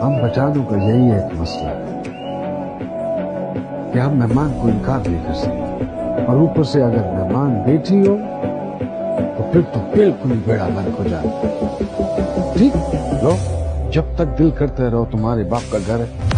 हम बचानों का यही एक मसला कि हम मेहमान को इनकार नहीं कर सकते। और ऊपर से अगर मेहमान बेटी हो तो फिर तो बिल्कुल ही बेड़ा गर्क हो जाए ठीक? लो, जब तक दिल करते रहो, तुम्हारे बाप का घर है।